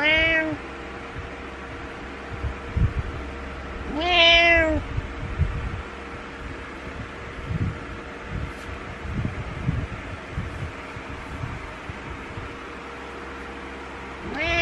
Meow. Meow. Meow.